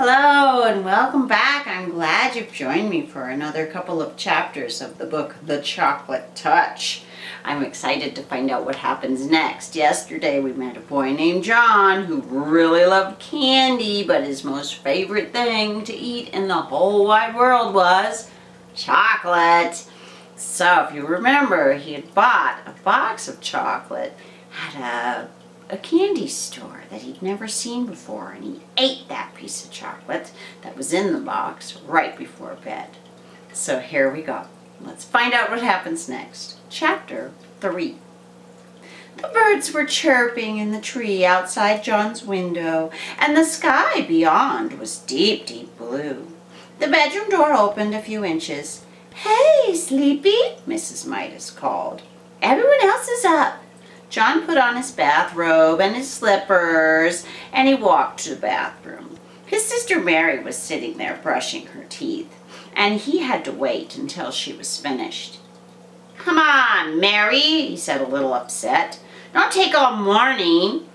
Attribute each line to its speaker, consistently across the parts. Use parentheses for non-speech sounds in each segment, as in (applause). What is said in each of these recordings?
Speaker 1: Hello and welcome back. I'm glad you've joined me for another couple of chapters of the book The Chocolate Touch. I'm excited to find out what happens next. Yesterday we met a boy named John who really loved candy, but his most favorite thing to eat in the whole wide world was chocolate. So if you remember, he had bought a box of chocolate at a a candy store that he'd never seen before and he ate that piece of chocolate that was in the box right before bed. So here we go. Let's find out what happens next. Chapter 3. The birds were chirping in the tree outside John's window, and the sky beyond was deep, deep blue. The bedroom door opened a few inches. Hey, Sleepy, Mrs. Midas called. Everyone else is up. John put on his bathrobe and his slippers and he walked to the bathroom. His sister Mary was sitting there brushing her teeth and he had to wait until she was finished. Come on, Mary, he said a little upset. Don't take all morning.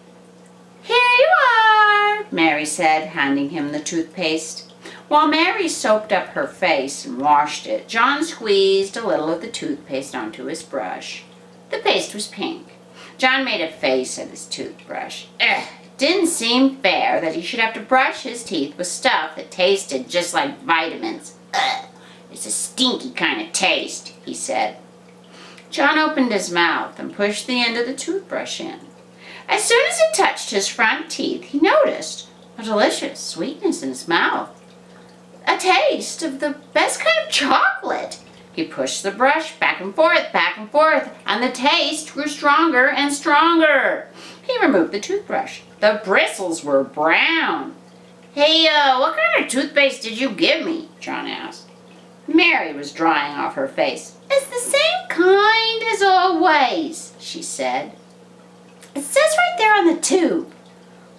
Speaker 1: Here you are, Mary said, handing him the toothpaste. While Mary soaped up her face and washed it, John squeezed a little of the toothpaste onto his brush. The paste was pink. John made a face at his toothbrush. Ugh, didn't seem fair that he should have to brush his teeth with stuff that tasted just like vitamins. Ugh, it's a stinky kind of taste, he said. John opened his mouth and pushed the end of the toothbrush in. As soon as it touched his front teeth, he noticed a delicious sweetness in his mouth. A taste of the best kind of chocolate. He pushed the brush back and forth, back and forth, and the taste grew stronger and stronger. He removed the toothbrush. The bristles were brown. Hey, uh, what kind of toothpaste did you give me? John asked. Mary was drying off her face. It's the same kind as always, she said. It says right there on the tube.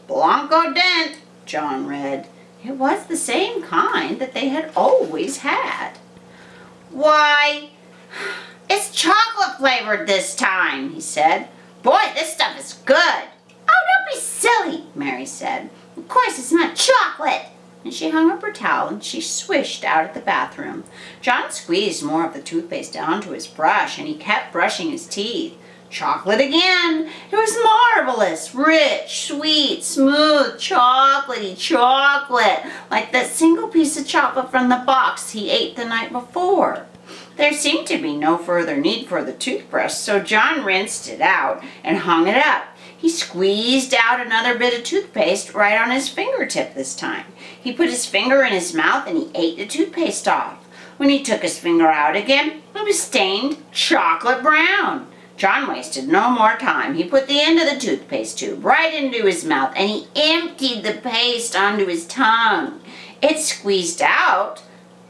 Speaker 1: Blanco Dent, John read. It was the same kind that they had always had. Why, it's chocolate flavored this time, he said. Boy, this stuff is good. Oh, don't be silly, Mary said. Of course it's not chocolate. And she hung up her towel and she swished out of the bathroom. John squeezed more of the toothpaste onto his brush and he kept brushing his teeth. Chocolate again. It was marvelous, rich, sweet, smooth, chocolatey chocolate, like that single piece of chocolate from the box he ate the night before. There seemed to be no further need for the toothbrush, so John rinsed it out and hung it up. He squeezed out another bit of toothpaste right on his fingertip this time. He put his finger in his mouth and he ate the toothpaste off. When he took his finger out again, it was stained chocolate brown. John wasted no more time. He put the end of the toothpaste tube right into his mouth and he emptied the paste onto his tongue. It squeezed out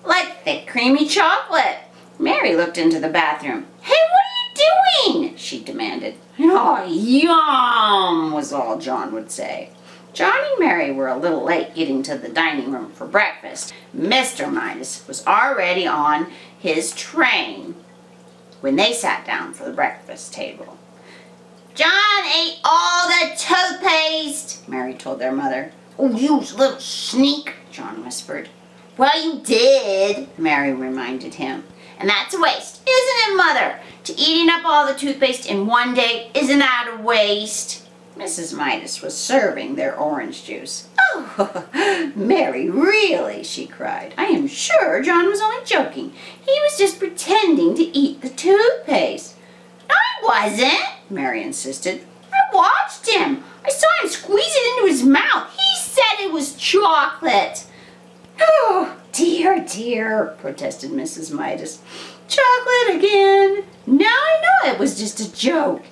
Speaker 1: like thick creamy chocolate. Mary looked into the bathroom. Hey, what are you doing? she demanded. Oh, yum, was all John would say. John and Mary were a little late getting to the dining room for breakfast. Mr. Midas was already on his train when they sat down for the breakfast table. John ate all the toothpaste, Mary told their mother. Oh, you little sneak, John whispered. Well, you did, Mary reminded him. And that's a waste, isn't it, Mother? To eating up all the toothpaste in one day, isn't that a waste? Mrs. Midas was serving their orange juice. Oh, (laughs) Mary, really, she cried. I am sure John was only joking. He was just pretending to eat the toothpaste. No, he wasn't, Mary insisted. I watched him. I saw him squeeze it into his mouth. He said it was chocolate. Oh, dear, dear, protested Mrs. Midas. Chocolate again. Now I know it was just a joke.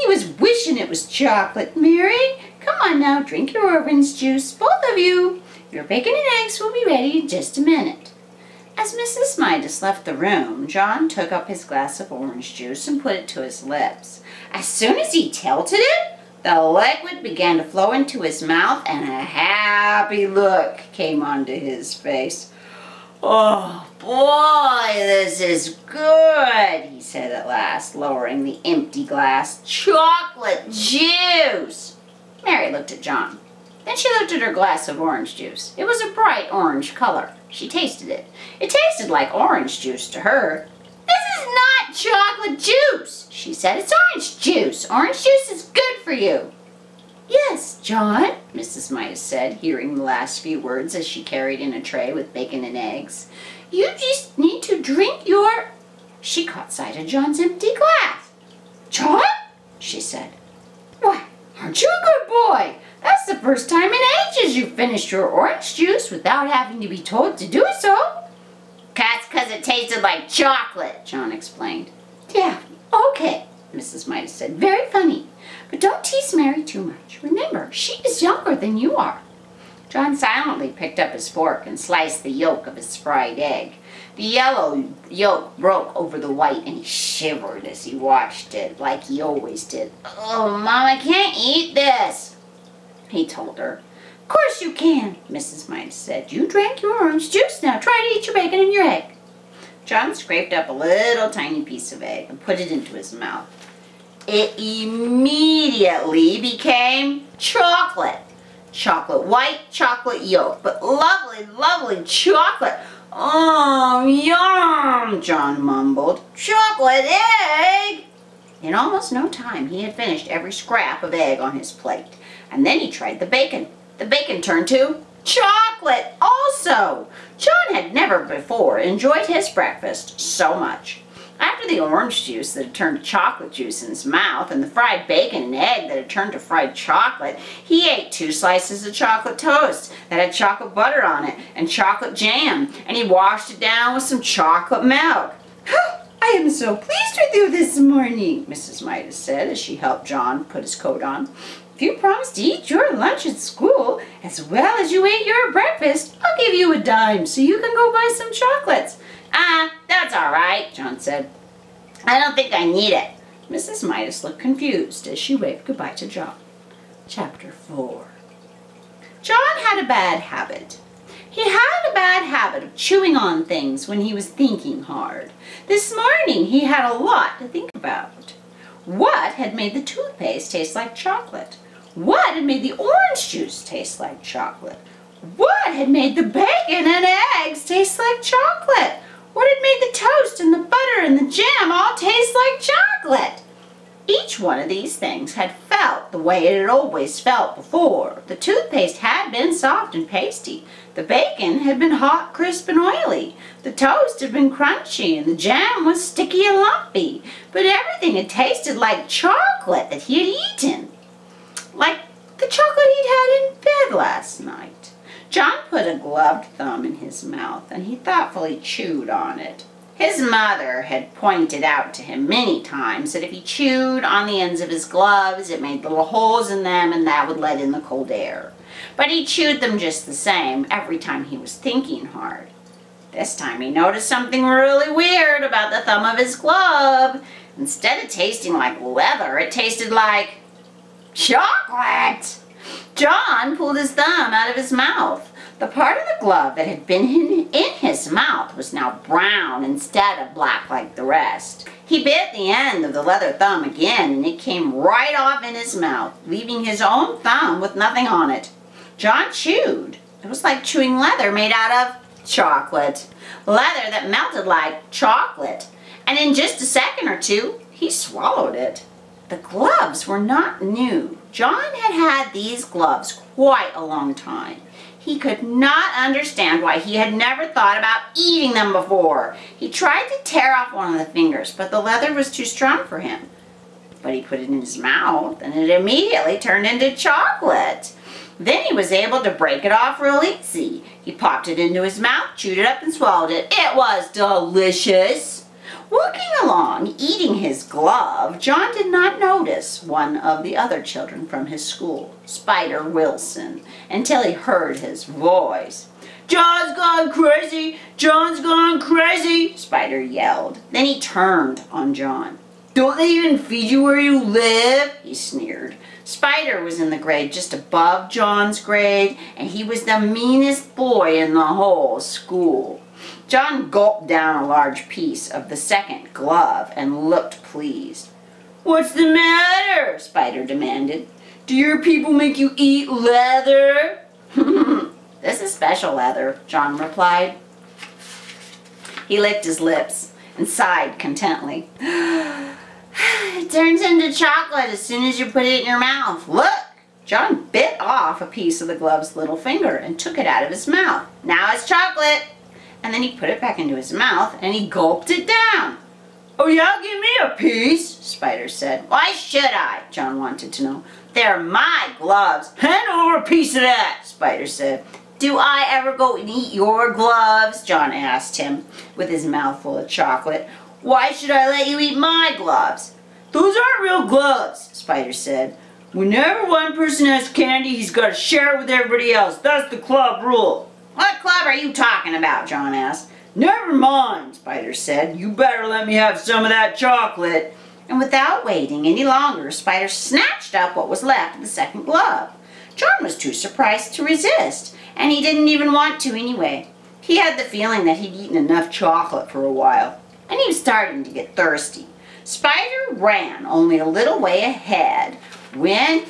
Speaker 1: He was wishing it was chocolate. Mary, come on now, drink your orange juice, both of you. Your bacon and eggs will be ready in just a minute. As Mrs. Midas left the room, John took up his glass of orange juice and put it to his lips. As soon as he tilted it, the liquid began to flow into his mouth and a happy look came onto his face. Oh boy, this is good, he said at last, lowering the empty glass. Chocolate juice! Mary looked at John. Then she looked at her glass of orange juice. It was a bright orange color. She tasted it. It tasted like orange juice to her. This is not chocolate juice, she said. It's orange juice. Orange juice is good for you. Yes, John, Mrs. Midas said, hearing the last few words as she carried in a tray with bacon and eggs. You just need to drink your... She caught sight of John's empty glass. John, she said. Why, aren't you a good boy? That's the first time in ages you've finished your orange juice without having to be told to do so. That's because it tasted like chocolate, John explained. Yeah, okay, Mrs. Midas said. Very funny. But don't tease Mary too much. Remember, she is younger than you are. John silently picked up his fork and sliced the yolk of his fried egg. The yellow yolk broke over the white and he shivered as he watched it, like he always did. Oh, Mom, I can't eat this, he told her. Of course you can, Mrs. Midas said. You drank your orange juice, now try to eat your bacon and your egg. John scraped up a little tiny piece of egg and put it into his mouth. It immediately became chocolate. Chocolate white, chocolate yolk, but lovely, lovely chocolate. Oh, yum, John mumbled. Chocolate egg! In almost no time, he had finished every scrap of egg on his plate. And then he tried the bacon. The bacon turned to chocolate also. John had never before enjoyed his breakfast so much. After the orange juice that had turned to chocolate juice in his mouth and the fried bacon and egg that had turned to fried chocolate, he ate two slices of chocolate toast that had chocolate butter on it and chocolate jam, and he washed it down with some chocolate milk. (gasps) I am so pleased with you this morning, Mrs. Midas said as she helped John put his coat on. If you promise to eat your lunch at school as well as you ate your breakfast, I'll give you a dime so you can go buy some chocolates. Ah, that's all right, John said. I don't think I need it. Mrs. Midas looked confused as she waved goodbye to John. Chapter 4 John had a bad habit. He had a bad habit of chewing on things when he was thinking hard. This morning he had a lot to think about. What had made the toothpaste taste like chocolate? What had made the orange juice taste like chocolate? What had made the bacon and eggs taste like chocolate? What had made the toast and the butter and the jam all taste like chocolate? Each one of these things had felt the way it had always felt before. The toothpaste had been soft and pasty. The bacon had been hot, crisp, and oily. The toast had been crunchy, and the jam was sticky and lumpy. But everything had tasted like chocolate that he had eaten. Like the chocolate he'd had in bed last night. John put a gloved thumb in his mouth and he thoughtfully chewed on it. His mother had pointed out to him many times that if he chewed on the ends of his gloves, it made little holes in them and that would let in the cold air. But he chewed them just the same every time he was thinking hard. This time he noticed something really weird about the thumb of his glove. Instead of tasting like leather, it tasted like chocolate. John pulled his thumb out of his mouth. The part of the glove that had been in, in, his mouth was now brown instead of black like the rest. He bit the end of the leather thumb again and it came right off in his mouth, leaving his own thumb with nothing on it. John chewed. It was like chewing leather made out of chocolate. Leather that melted like chocolate. And in just a second or two, he swallowed it. The gloves were not new. John had had these gloves quite a long time. He could not understand why he had never thought about eating them before. He tried to tear off one of the fingers, but the leather was too strong for him. But he put it in his mouth, and it immediately turned into chocolate. Then he was able to break it off real easy. He popped it into his mouth, chewed it up, and swallowed it. It was delicious. Walking along, eating his glove, John did not notice one of the other children from his school, Spider Wilson, until he heard his voice. John's gone crazy! John's gone crazy! Spider yelled. Then he turned on John. Don't they even feed you where you live? He sneered. Spider was in the grade just above John's grade, and he was the meanest boy in the whole school. John gulped down a large piece of the second glove and looked pleased. What's the matter? Spider demanded. Do your people make you eat leather? (laughs) this is special leather, John replied. He licked his lips and sighed contently. (sighs) it turns into chocolate as soon as you put it in your mouth. Look! John bit off a piece of the glove's little finger and took it out of his mouth. Now it's chocolate! And then he put it back into his mouth and he gulped it down. Oh yeah, give me a piece, Spider said. Why should I? John wanted to know. They're my gloves. Hand over a piece of that, Spider said. Do I ever go and eat your gloves? John asked him with his mouth full of chocolate. Why should I let you eat my gloves? Those aren't real gloves, Spider said. Whenever one person has candy, he's got to share it with everybody else. That's the club rule. What club are you talking about? John asked. Never mind, Spider said. You better let me have some of that chocolate. And without waiting any longer, Spider snatched up what was left of the second glove. John was too surprised to resist, and he didn't even want to anyway. He had the feeling that he'd eaten enough chocolate for a while, and he was starting to get thirsty. Spider ran only a little way ahead when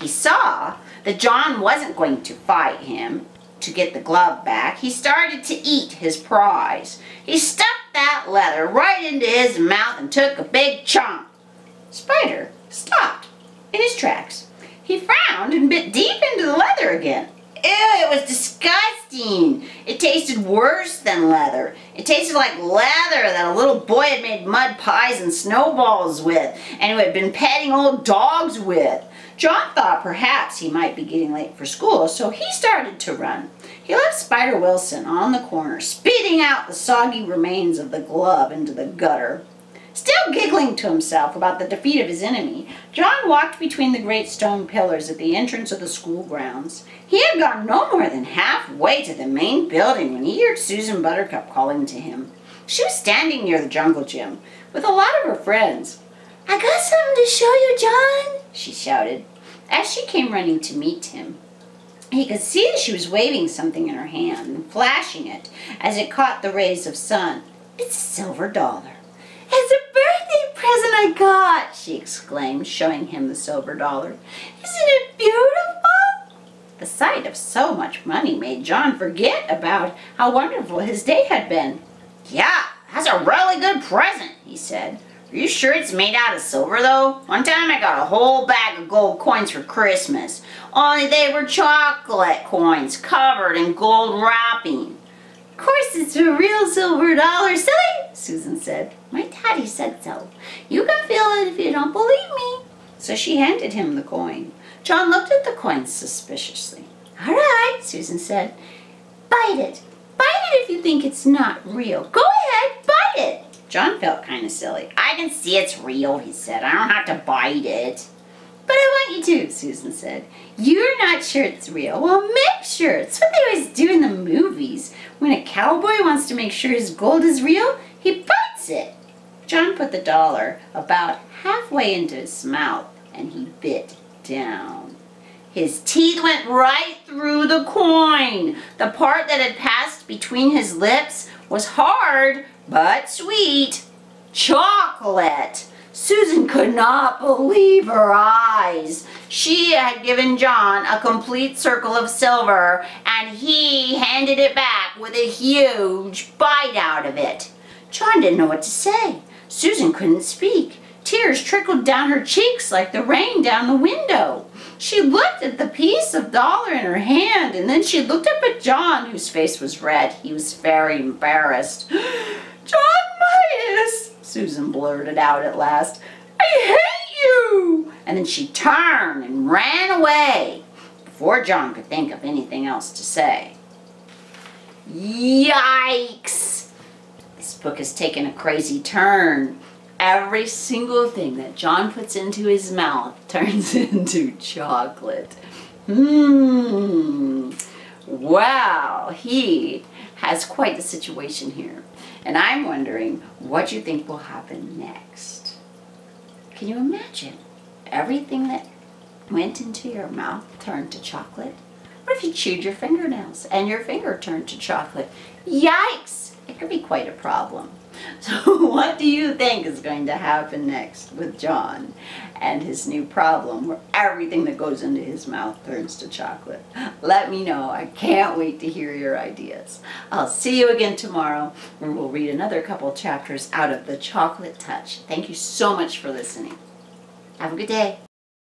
Speaker 1: he saw that John wasn't going to fight him to get the glove back, he started to eat his prize. He stuffed that leather right into his mouth and took a big chunk. Spider stopped in his tracks. He frowned and bit deep into the leather again. Ew, it was disgusting. It tasted worse than leather. It tasted like leather that a little boy had made mud pies and snowballs with and who had been petting old dogs with. John thought perhaps he might be getting late for school, so he started to run. He left Spider Wilson on the corner, spitting out the soggy remains of the glove into the gutter. Still giggling to himself about the defeat of his enemy, John walked between the great stone pillars at the entrance of the school grounds. He had gone no more than halfway to the main building when he heard Susan Buttercup calling to him. She was standing near the jungle gym with a lot of her friends. I got something to show you, John, she shouted. As she came running to meet him, he could see that she was waving something in her hand and flashing it as it caught the rays of sun. It's a silver dollar. It's a birthday present I got, she exclaimed, showing him the silver dollar. Isn't it beautiful? The sight of so much money made John forget about how wonderful his day had been. Yeah, that's a really good present, he said. Are you sure it's made out of silver though? One time I got a whole bag of gold coins for Christmas. Only they were chocolate coins covered in gold wrapping. Of course it's a real silver dollar, silly, Susan said. My daddy said so. You can feel it if you don't believe me. So she handed him the coin. John looked at the coin suspiciously. All right, Susan said. Bite it. Bite it if you think it's not real. Go ahead, bite it. John felt kind of silly. I can see it's real, he said. I don't have to bite it. But I want you to, Susan said. You're not sure it's real. Well, make sure. It's what they always do in the movies. When a cowboy wants to make sure his gold is real, he bites it. John put the dollar about halfway into his mouth and he bit down. His teeth went right through the coin. The part that had passed between his lips was hard but sweet. Chocolate. Susan could not believe her eyes. She had given John a complete circle of silver and he handed it back with a huge bite out of it. John didn't know what to say. Susan couldn't speak. Tears trickled down her cheeks like the rain down the window. She looked at the piece of dollar in her hand and then she looked up at John whose face was red. He was very embarrassed. (gasps) (gasps) John Midas, Susan blurted out at last. I hate you! And then she turned and ran away before John could think of anything else to say. Yikes! This book has taken a crazy turn. Every single thing that John puts into his mouth (laughs) turns into chocolate. Mmm. Wow, he has quite the situation here. And I'm wondering what you think will happen next. Can you imagine everything that went into your mouth turned to chocolate? What if you chewed your fingernails and your finger turned to chocolate? Yikes! It could be quite a problem. (laughs) So, what do you think is going to happen next with John and his new problem where everything that goes into his mouth turns to chocolate? Let me know. I can't wait to hear your ideas. I'll see you again tomorrow where we'll read another couple chapters out of The Chocolate Touch. Thank you so much for listening. Have a good day.